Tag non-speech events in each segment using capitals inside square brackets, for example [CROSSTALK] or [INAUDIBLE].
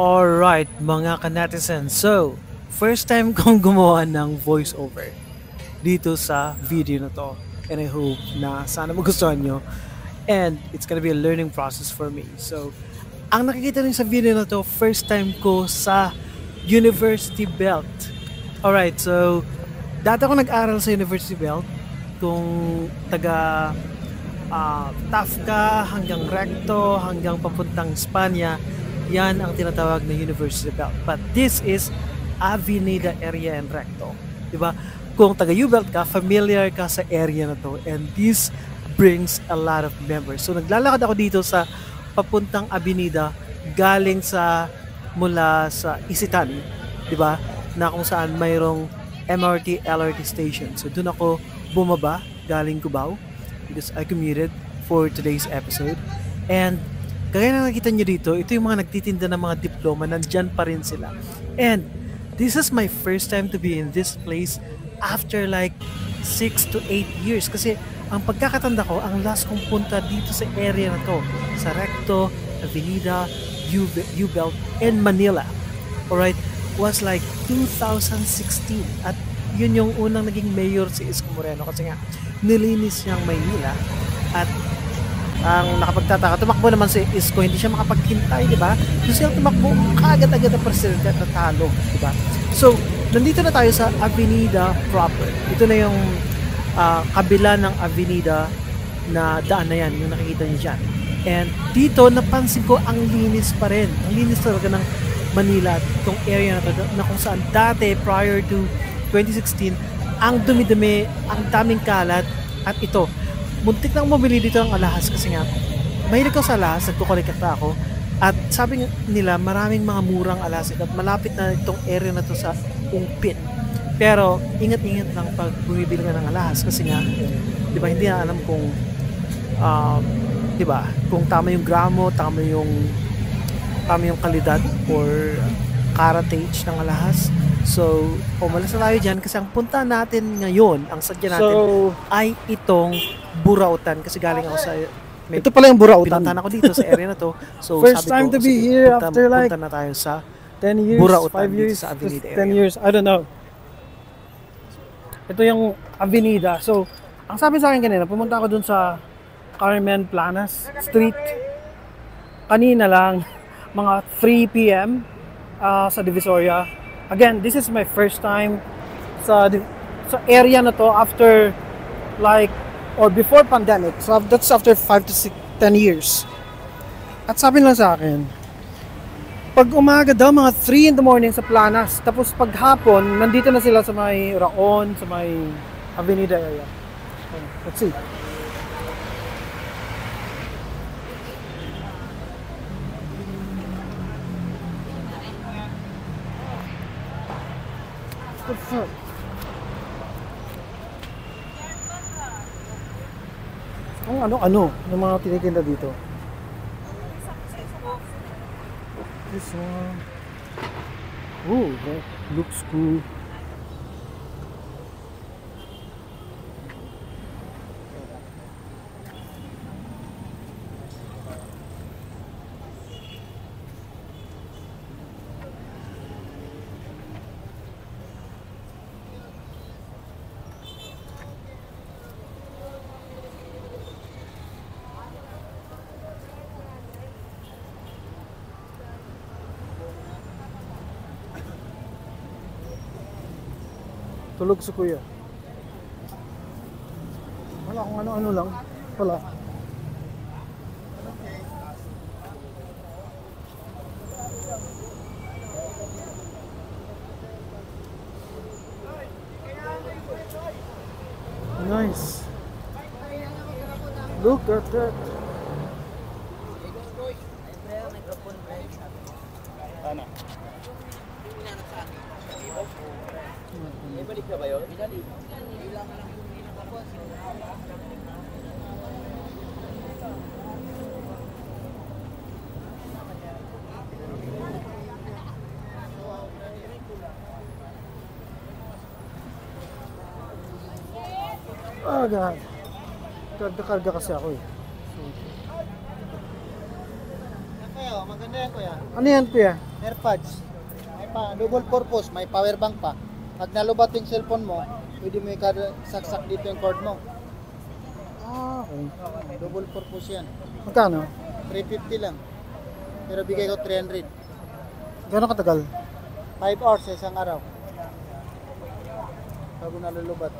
Alright, mga kanetizen. So, first time [LAUGHS] kong gumawa ng voiceover dito sa video na to. And I hope na sana magustuhan nyo. And it's gonna be a learning process for me. So, ang nakikita rin sa video na to, first time ko sa University Belt. Alright, so, dati ako nag-aral sa University Belt. Kung taga uh, Tafka hanggang Recto hanggang papuntang Espanya yan ang tinatawag na University Belt. But this is Avenida area and Recto. Di ba? Kung taga U-Belt ka, familiar ka sa area na to. And this brings a lot of members. So naglalakad ako dito sa papuntang Avenida galing sa mula sa Isitan, di ba? Na kung saan mayroong MRT, LRT station. So doon ako bumaba galing Cubao because I commuted for today's episode. And Kagaya na nakita nyo dito, ito yung mga nagtitinda ng mga diploma, nandyan pa rin sila. And this is my first time to be in this place after like 6 to 8 years. Kasi ang pagkakatanda ko, ang last kong punta dito sa area na to, sa Recto, Avenida, U-Belt, and Manila. Alright, was like 2016. At yun yung unang naging mayor si Isko Moreno kasi nga nilinis niyang Maynila at ang nakapagtataka. Tumakbo naman si Isko, hindi siya makapaghintay, di ba? So siya tumakbo, kaagad-agad ang presidente at natalo, di ba? So, nandito na tayo sa Avenida proper. Ito na yung uh, kabila ng Avenida na daan na yan, yung nakikita niyo dyan. And dito, napansin ko ang linis pa rin. Ang linis talaga ng Manila itong area na na kung saan dati, prior to 2016, ang dumi-dumi, ang daming kalat, at ito, muntik nang mabili dito ng alahas kasi nga mahilig ko sa alahas, nagkukolekta ako. At sabi nila maraming mga murang alahas at malapit na itong area na to sa Ungpin. Pero ingat-ingat lang pag bumibili ka ng alahas kasi nga di ba hindi na alam kung um, di ba kung tama yung gramo tama yung tama yung kalidad or caratage ng alahas So, umalis na tayo dyan kasi ang punta natin ngayon, ang sadya natin so, ay itong Burautan kasi galing ako sa may, ito pala yung Burautan. Pinuntahan ako dito sa area na to. So, First time ko, to be here punta, after like punta na tayo sa 10 years, Burautan 5 years, sa Avenida 10 area. years, I don't know. Ito yung Avenida. So, ang sabi sa akin kanina, pumunta ako dun sa Carmen Planas Street. Kanina lang, [LAUGHS] mga 3 p.m. Uh, sa Divisoria again, this is my first time sa sa area na to after like or before pandemic. So that's after 5 to 6, 10 years. At sabi lang sa akin, pag umaga daw mga 3 in the morning sa Planas, tapos pag hapon, nandito na sila sa may Raon, sa may Avenida area. So, let's see. Fuck? Ang ano-ano yung mga tinitinda dito. This one. Oh, that looks cool. Tulog si kuya. Wala kung ano-ano lang. Wala. Nice. Look at that. Oh God. Karga-karga kasi ako eh. So, Kayo, maganda yan kuya. Ano yan kuya? AirPods. May pa, double purpose, may power bank pa. Pag nalubat yung cellphone mo, pwede mo saksak dito yung cord mo. Ah, okay. Double purpose yan. Magkano? 350 lang. Pero bigay ko 300. Gano'ng katagal? 5 hours sa isang araw. Bago nalulubat.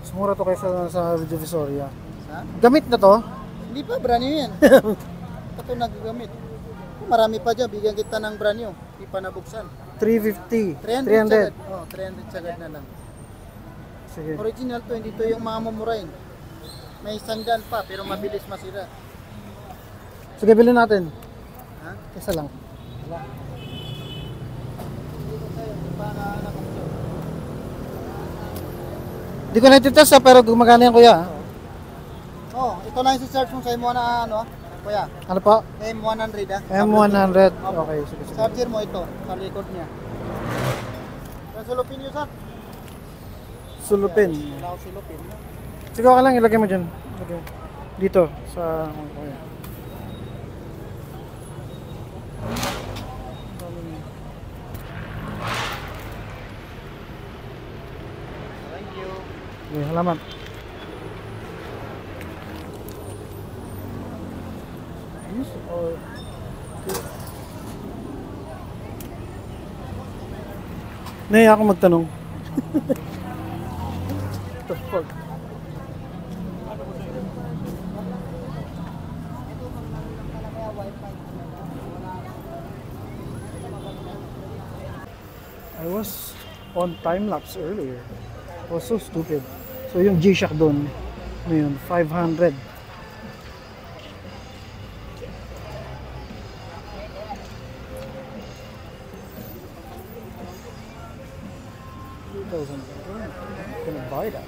Mas mura to kaysa sa Divisoria. Ha? Gamit na to? Hindi pa, brand new yan. [LAUGHS] Ito nagagamit. Marami pa dyan, bigyan kita ng brand new. Hindi pa nabuksan. 350. 300. 300. sagad. Oh, 300 sagad na lang. Sige. Original to, hindi to yung mga mumurahin. May isang daan pa, pero mabilis masira. Sige, bilhin natin. Ha? Isa lang. Hindi ko na-test ha, pero gumagana yan kuya. Oh, ito lang yung search mo sa M1 na ano, ah. kuya. Ano pa? M100 ah. M100. Okay, sige, sige. Charger mo ito, sa likod niya. Sulupin nyo sa? Sulupin. Wala ko sulupin. Sige, okay lang, ilagay mo dyan. Ilagay. Dito, sa... Okay. Okay, salamat. Use or... Naya ako magtanong. What [LAUGHS] the fuck? I was on time lapse earlier. Was so stupid. So yung G-Shock doon, ano yun, 500. Thousand. I'm gonna buy that.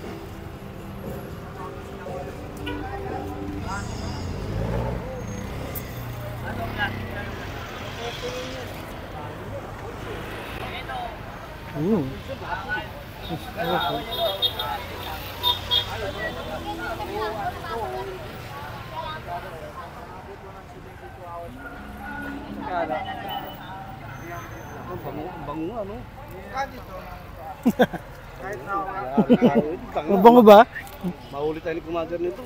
Ooh. Beautiful. Bango ano? Ba? Mahuli tayo ni kumagar nito.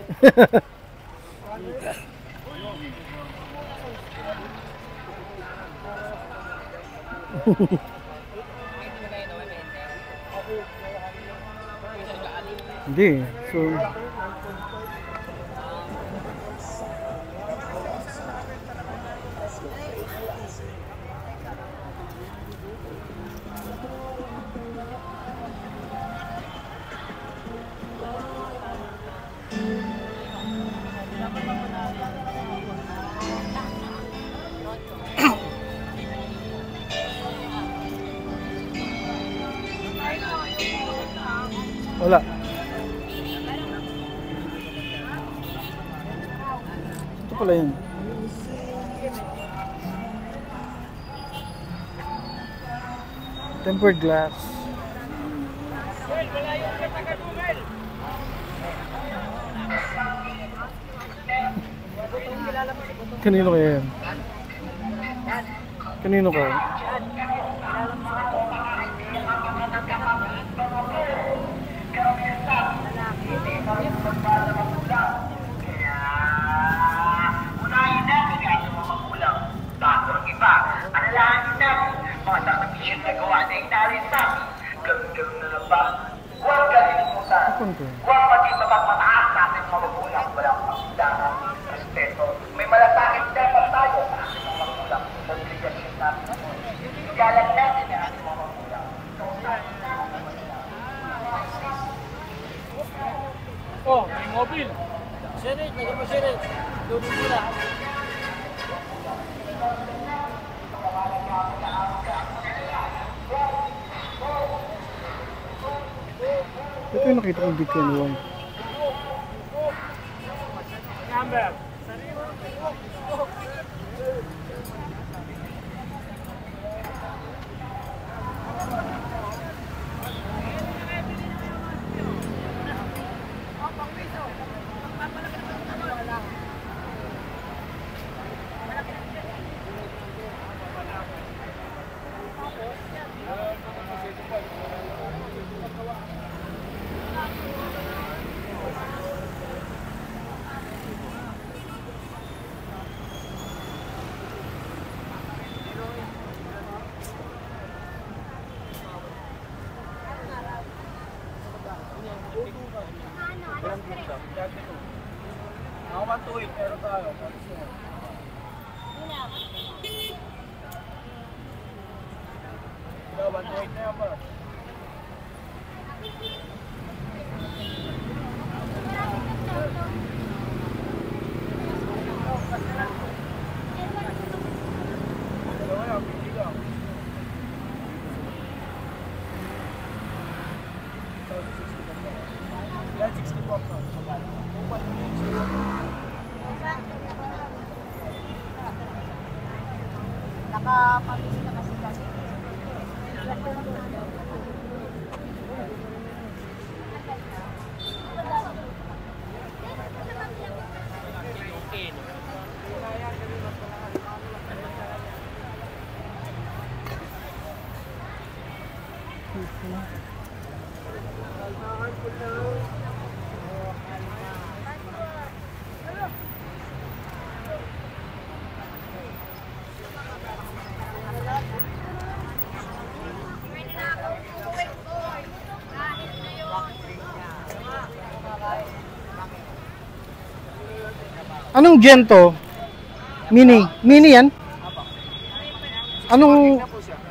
Hindi. [LAUGHS] So, wala. Ito pala yun. Tempered glass. Kanino kaya yan? Kanino kaya? Unahin natin kahit sa mga magulang. Bago ang iba, alalahanin natin mga sakripisyon na gawa na inarin sa amin. Ganun na lang ba? Huwag kalimutan. Saan ko? Huwag maging mapagmataas sa ating mga magulang. Walang pagkulangan, respeto. May malasakit dapat tayo sa ating mga magulang. Obligasyon natin ako. Igalang natin ang ating mga magulang. Oh, may mobile. Sirit, lagyan mo sirit. Lubog nila. Ito yung nakita kong Bitcoin one. Number. 128 meron tayo. Ikaw, 128 na yan ba? Dalawa yan, pili ka. Yan, 60 po ako. Anong gen to? Mini. Mini yan? Anong...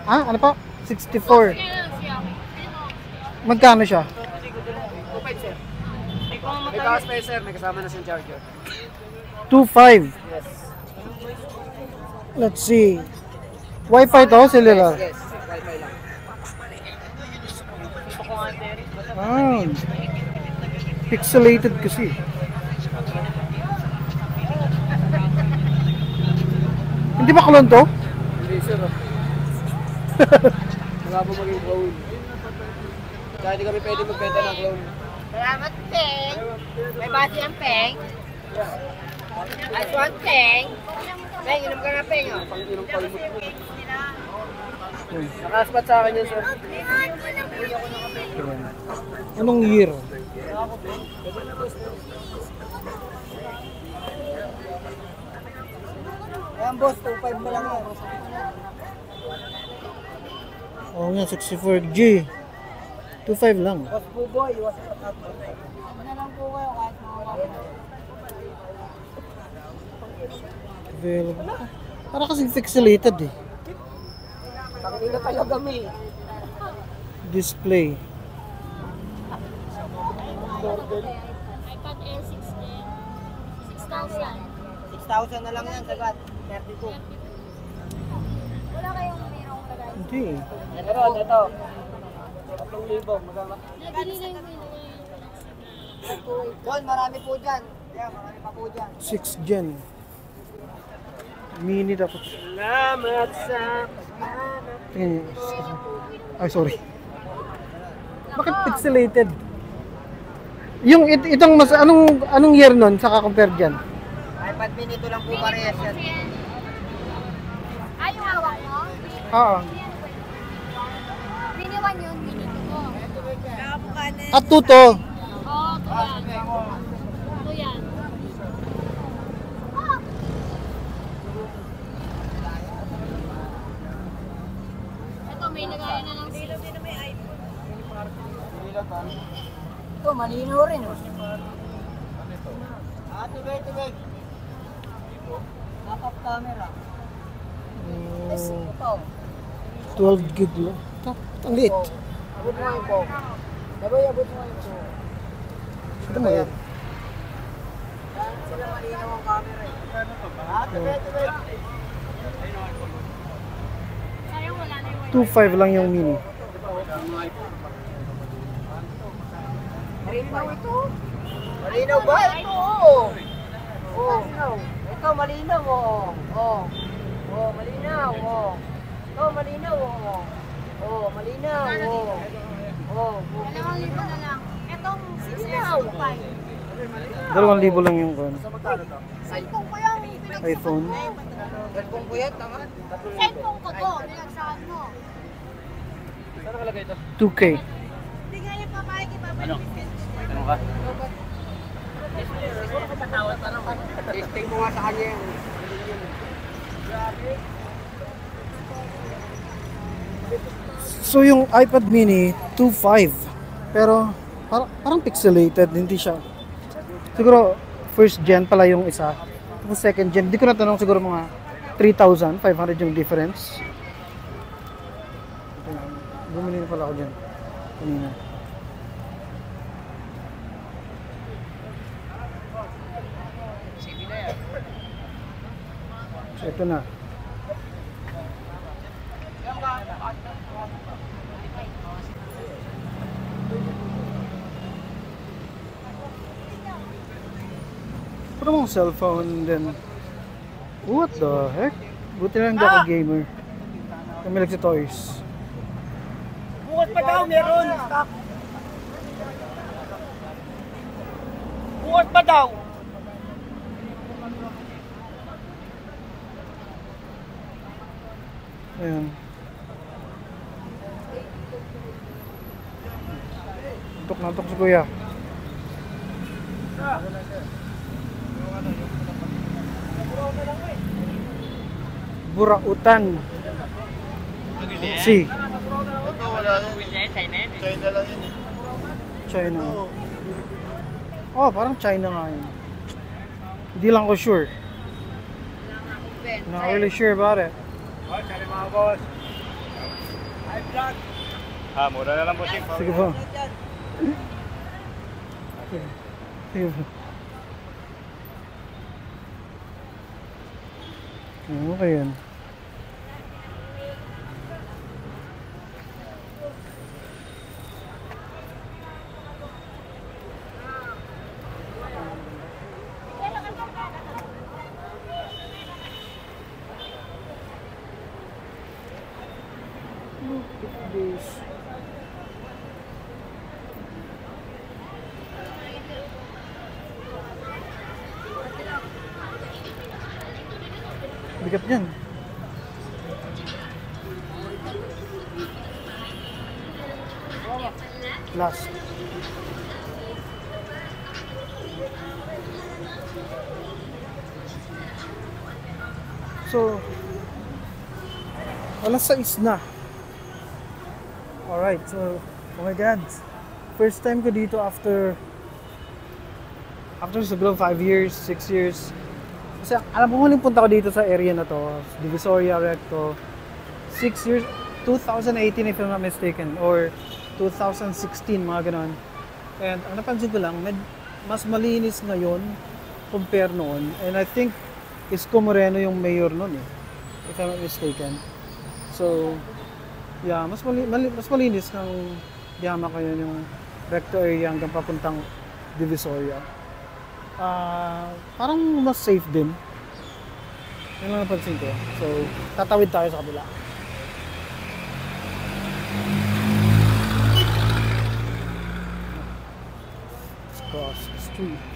Ah, ano pa? 64. Magkano siya? May kawas pa sir, may kasama na siyang charger. 2.5. Let's see. Wi-Fi to, cellular. Yes, wifi lang. Ah. Pixelated kasi. Hindi ba clone to? Hindi sir. [LAUGHS] Wala po maging clone. Kaya hindi kami pwede magbenta ng clone. Salamat, Peng. May bati ang Peng. As one, Peng. Peng, inom ka na, Peng. Oh. Mo. Nakaspat sa akin yun sir. Anong year? Ayan boss, 2.5 na lang yan. Oo nga, 64G. 2.5 lang. Boss po boy, iwas pa Available. Para kasing pixelated eh. Pakilala talaga mi. Display. iPad Air 16. 6,000. 6,000 na lang yan, sagat. 32. Wala kayong mayroong lagay. Hindi eh. Meron, ito. 3,000, magkano? Nabili na yung Doon, marami po dyan. Kaya marami pa po dyan. 6 gen. Mini dapat. Salamat sa... Tingnan. Ay, sorry. Bakit pixelated? Yung it, itong mas anong anong year nun sa compare diyan? iPad mini ito lang po parehas yan. Ay, yung hawak mo? Oo. Mini 1 yun, mini 2 mo. At tuto. Oo, ito yan. Ito. Ito, may lagayan na ng silo. Ito, malinaw rin. Oh. Ah, tubig, tubig. Top camera. Ito. 12 gig lang. Tap, ang liit. Abot mo yung po. Sabi, abot mo yung po. Ito mo yan. Sila malinaw ang camera eh. Tubig, tubig. Sayang wala na yung 2.5 lang yung mini. Malinaw ito. Malinaw ba? Ito, oo. Oo. Ito, malinaw, oo. Oo. Oo, malinaw, oo. Ito, malinaw, oo. Oo, malinaw, oo. Oo. Dalawang libo na lang. Etong 605. 2,000 lang yung ano, Cellphone ko pinag- iPhone. Cellphone ko yan, tama? Cellphone ko to, binagsakan mo. 2K. Hindi nga yung papayag Ano? Ano ka? Testing mo nga sa kanya yung... So yung iPad mini 2.5 pero parang, parang pixelated hindi siya. Siguro First gen pala yung isa. Tapos second gen, di ko natanong siguro mga 3,500 yung difference. Bumili na pala ako dyan. Kanina. So, ito na. Puro mong cellphone then What the heck? Buti lang hindi ako gamer. Kami lang si toys. Bukas pa daw, meron. Stock. Bukas pa daw. Ayan. Tok na tok si kuya. Burautan. Si. China. Oh, parang China nga yun. Hindi lang ko sure. Not really sure about it. Ah, mura na lang siya. Sige po. Sige. Sige po. Okay yan. This. Bigat yan. Last. So, alas 6 na. Alright, so, oh my god. First time ko dito after after siguro 5 years, 6 years. Kasi alam ko muling punta ko dito sa area na to, Divisoria, Recto. 6 years, 2018 if I'm not mistaken, or 2016, mga ganon. And ang napansin ko lang, med, mas malinis ngayon compare noon. And I think Isko Moreno yung mayor noon eh, if I'm not mistaken. So, yeah, mas, mali, mali, mas malinis ng Yama ko yun yung recto area hanggang papuntang Divisoria. Ah, parang mas safe din. Yun lang napansin ko. So, tatawid tayo sa kabila. Let's cross the street.